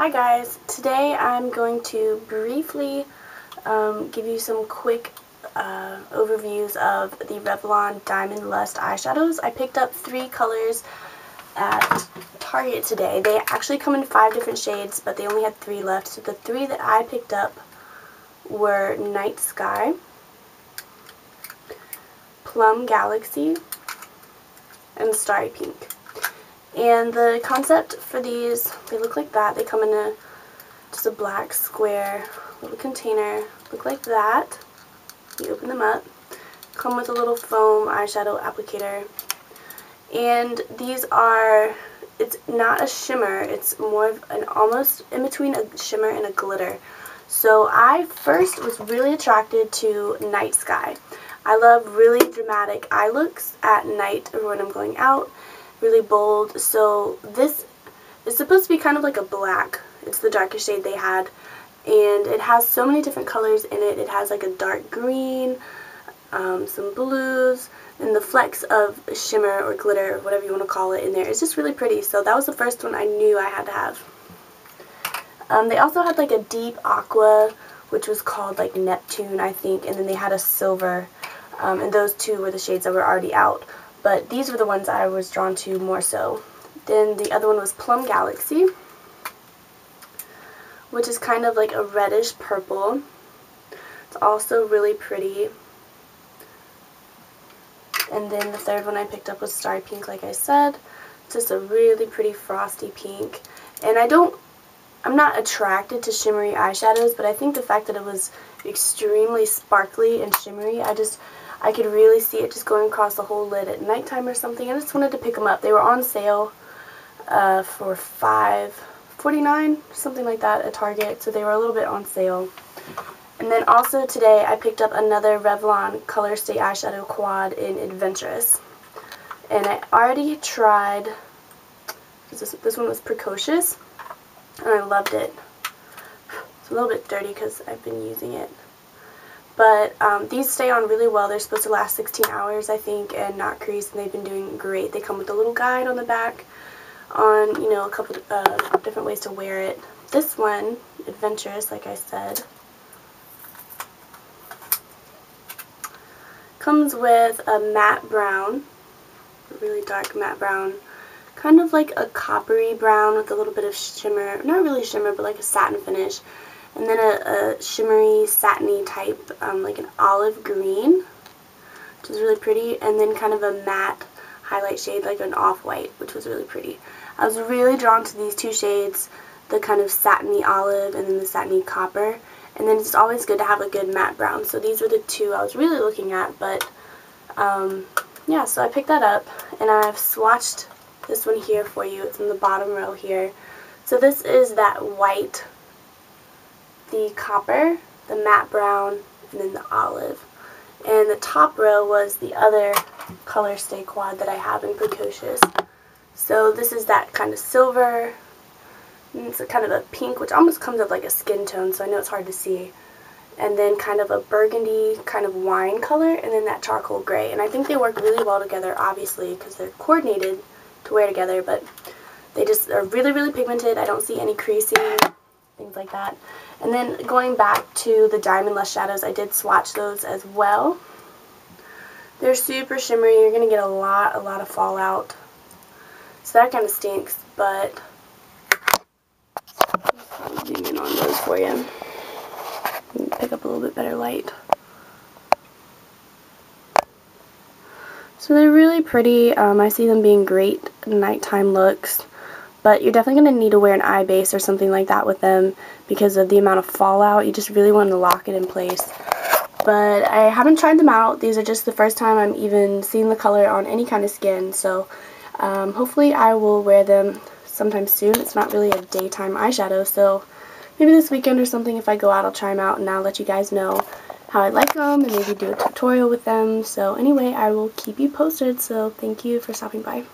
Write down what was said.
Hi guys, today I'm going to briefly um, give you some quick uh, overviews of the Revlon Diamond Lust eyeshadows. I picked up three colors at Target today. They actually come in five different shades, but they only had three left. So the three that I picked up were Night Sky, Plum Galaxy, and Starry Pink. And the concept for these, they look like that. They come in a just a black square little container. Look like that. You open them up. Come with a little foam eyeshadow applicator. And these are, it's not a shimmer. It's more of an almost in between a shimmer and a glitter. So I first was really attracted to Night Sky. I love really dramatic eye looks at night or when I'm going out really bold. So this is supposed to be kind of like a black. It's the darkest shade they had. And it has so many different colors in it. It has like a dark green, um, some blues, and the flecks of shimmer or glitter, or whatever you want to call it, in there. It's just really pretty. So that was the first one I knew I had to have. Um, they also had like a deep aqua, which was called like Neptune, I think. And then they had a silver. Um, and those two were the shades that were already out. But these were the ones I was drawn to more so. Then the other one was Plum Galaxy, which is kind of like a reddish purple. It's also really pretty. And then the third one I picked up was Star Pink, like I said. It's just a really pretty frosty pink. And I don't, I'm not attracted to shimmery eyeshadows, but I think the fact that it was extremely sparkly and shimmery, I just, I could really see it just going across the whole lid at nighttime or something. I just wanted to pick them up. They were on sale uh, for $5.49, something like that at Target, so they were a little bit on sale. And then also today I picked up another Revlon Color Stay Eyeshadow Quad in Adventurous. And I already tried, this, this one was Precocious, and I loved it. It's a little bit dirty because I've been using it. But um, these stay on really well. They're supposed to last 16 hours, I think, and not crease, and they've been doing great. They come with a little guide on the back on, you know, a couple uh, different ways to wear it. This one, Adventurous, like I said, comes with a matte brown, really dark matte brown, kind of like a coppery brown with a little bit of shimmer, not really shimmer, but like a satin finish. And then a, a shimmery, satiny type, um, like an olive green, which is really pretty. And then kind of a matte highlight shade, like an off-white, which was really pretty. I was really drawn to these two shades, the kind of satiny olive and then the satiny copper. And then it's always good to have a good matte brown. So these were the two I was really looking at. But, um, yeah, so I picked that up. And I've swatched this one here for you. It's in the bottom row here. So this is that white the copper, the matte brown, and then the olive. And the top row was the other color stay quad that I have in Precocious. So this is that kind of silver, it's a kind of a pink, which almost comes up like a skin tone, so I know it's hard to see. And then kind of a burgundy kind of wine color, and then that charcoal gray. And I think they work really well together, obviously, because they're coordinated to wear together, but they just are really, really pigmented. I don't see any creasing, things like that. And then going back to the Diamond Lust shadows, I did swatch those as well. They're super shimmery. You're going to get a lot, a lot of fallout. So that kind of stinks, but zoom in on those for you. Pick up a little bit better light. So they're really pretty. Um, I see them being great nighttime looks but you're definitely going to need to wear an eye base or something like that with them because of the amount of fallout. You just really want to lock it in place. But I haven't tried them out. These are just the first time I'm even seeing the color on any kind of skin. So um, hopefully I will wear them sometime soon. It's not really a daytime eyeshadow. So maybe this weekend or something if I go out I'll try them out and I'll let you guys know how I like them and maybe do a tutorial with them. So anyway, I will keep you posted. So thank you for stopping by.